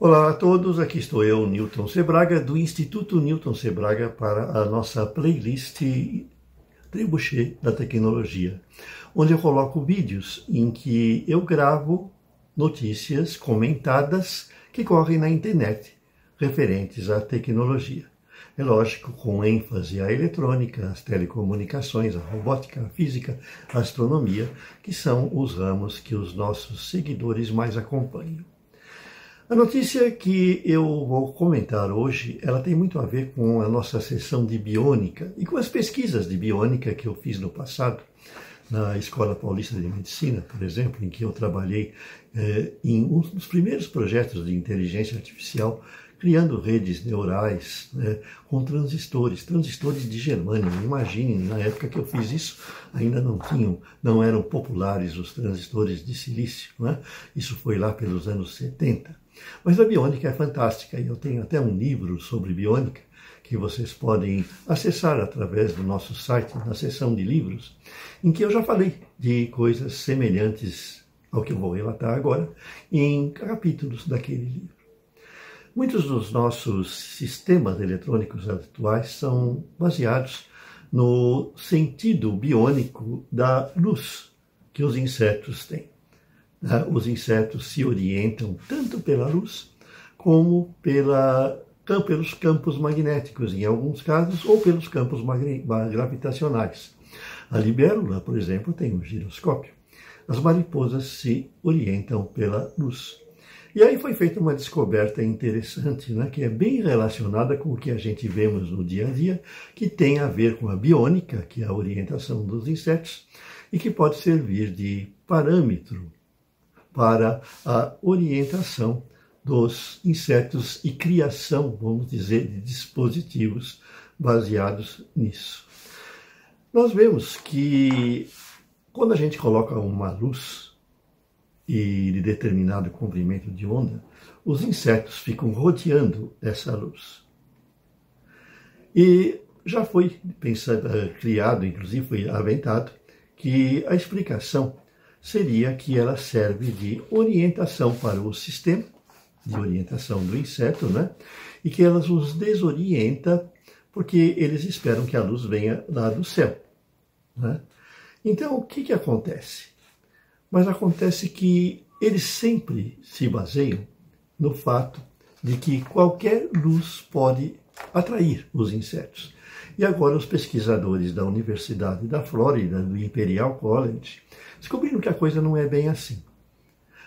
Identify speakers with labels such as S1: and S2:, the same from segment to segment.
S1: Olá a todos, aqui estou eu, Newton Sebraga, do Instituto Newton Sebraga, para a nossa playlist Trebuchet da Tecnologia, onde eu coloco vídeos em que eu gravo notícias comentadas que correm na internet referentes à tecnologia. É lógico, com ênfase à eletrônica, às telecomunicações, à robótica, à física, à astronomia, que são os ramos que os nossos seguidores mais acompanham. A notícia que eu vou comentar hoje, ela tem muito a ver com a nossa sessão de biônica e com as pesquisas de biônica que eu fiz no passado na Escola Paulista de Medicina, por exemplo, em que eu trabalhei eh, em um dos primeiros projetos de inteligência artificial, criando redes neurais né, com transistores, transistores de germânio. Imaginem, na época que eu fiz isso, ainda não tinham, não eram populares os transistores de silício. Né? Isso foi lá pelos anos 70. Mas a biônica é fantástica e eu tenho até um livro sobre biônica que vocês podem acessar através do nosso site, na seção de livros, em que eu já falei de coisas semelhantes ao que eu vou relatar agora, em capítulos daquele livro. Muitos dos nossos sistemas eletrônicos atuais são baseados no sentido biônico da luz que os insetos têm. Né, os insetos se orientam tanto pela luz como pela, pelos campos magnéticos, em alguns casos, ou pelos campos gravitacionais. A libélula, por exemplo, tem um giroscópio. As mariposas se orientam pela luz. E aí foi feita uma descoberta interessante, né, que é bem relacionada com o que a gente vemos no dia a dia, que tem a ver com a biônica, que é a orientação dos insetos, e que pode servir de parâmetro para a orientação dos insetos e criação, vamos dizer, de dispositivos baseados nisso. Nós vemos que quando a gente coloca uma luz e de determinado comprimento de onda, os insetos ficam rodeando essa luz. E já foi pensado, criado, inclusive foi aventado, que a explicação seria que ela serve de orientação para o sistema, de orientação do inseto, né? E que ela os desorienta porque eles esperam que a luz venha lá do céu. Né? Então, o que, que acontece? Mas acontece que eles sempre se baseiam no fato de que qualquer luz pode atrair os insetos. E agora os pesquisadores da Universidade da Flórida, do Imperial College, descobriram que a coisa não é bem assim.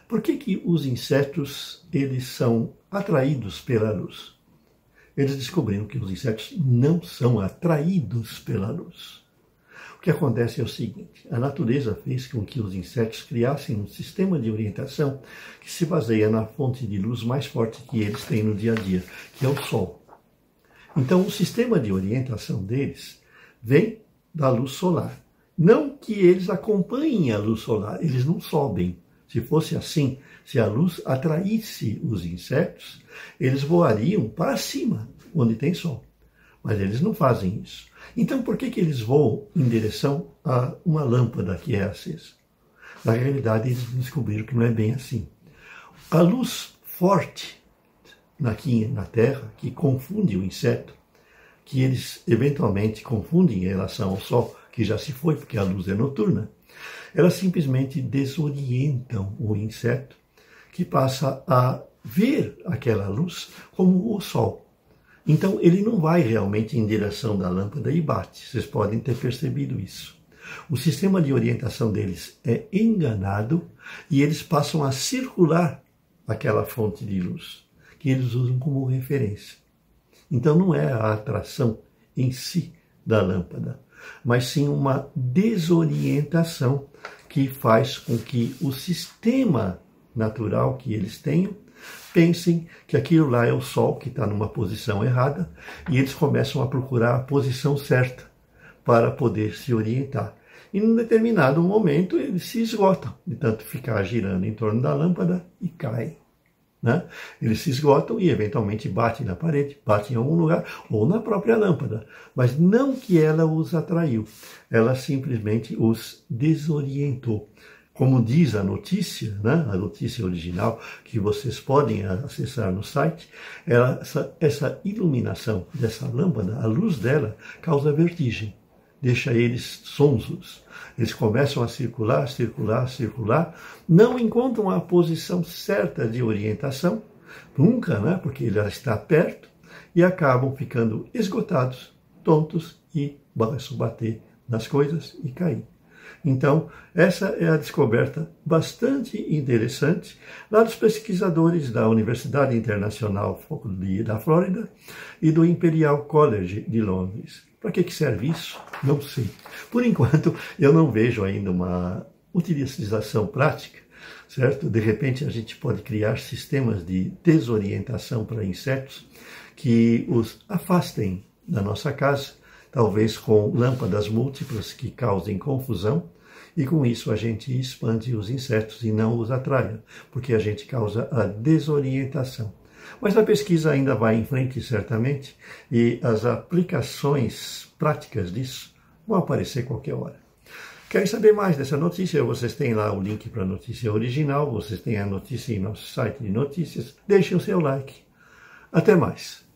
S1: Por que, que os insetos eles são atraídos pela luz? Eles descobriram que os insetos não são atraídos pela luz. O que acontece é o seguinte: a natureza fez com que os insetos criassem um sistema de orientação que se baseia na fonte de luz mais forte que eles têm no dia a dia, que é o Sol. Então, o sistema de orientação deles vem da luz solar. Não que eles acompanhem a luz solar, eles não sobem. Se fosse assim, se a luz atraísse os insetos, eles voariam para cima, onde tem sol. Mas eles não fazem isso. Então, por que, que eles voam em direção a uma lâmpada que é acesa? Na realidade, eles descobriram que não é bem assim. A luz forte aqui na Terra, que confunde o inseto, que eles eventualmente confundem em relação ao Sol, que já se foi, porque a luz é noturna, elas simplesmente desorientam o inseto, que passa a ver aquela luz como o Sol. Então ele não vai realmente em direção da lâmpada e bate. Vocês podem ter percebido isso. O sistema de orientação deles é enganado e eles passam a circular aquela fonte de luz, que eles usam como referência. Então não é a atração em si da lâmpada, mas sim uma desorientação que faz com que o sistema natural que eles tenham pensem que aquilo lá é o Sol que está numa posição errada e eles começam a procurar a posição certa para poder se orientar. E num determinado momento eles se esgotam de tanto ficar girando em torno da lâmpada e caem. Né? Eles se esgotam e eventualmente batem na parede, batem em algum lugar ou na própria lâmpada. Mas não que ela os atraiu, ela simplesmente os desorientou. como diz a notícia, né, a notícia original que vocês podem acessar no site, ela, essa, essa iluminação dessa lâmpada, a luz dela, causa vertigem, deixa eles sonsos. Eles começam a circular, circular, circular, não encontram a posição certa de orientação, nunca, né, porque ele está perto, e acabam ficando esgotados, tontos e a bater nas coisas e cair. Então, essa é a descoberta bastante interessante lá dos pesquisadores da Universidade Internacional da Flórida e do Imperial College de Londres. Para que serve isso? Não sei. Por enquanto, eu não vejo ainda uma utilização prática, certo? De repente, a gente pode criar sistemas de desorientação para insetos que os afastem da nossa casa talvez com lâmpadas múltiplas que causem confusão, e com isso a gente expande os insetos e não os atraia, porque a gente causa a desorientação. Mas a pesquisa ainda vai em frente, certamente, e as aplicações práticas disso vão aparecer qualquer hora. Querem saber mais dessa notícia? Vocês têm lá o link para a notícia original, vocês têm a notícia em nosso site de notícias. Deixem o seu like. Até mais.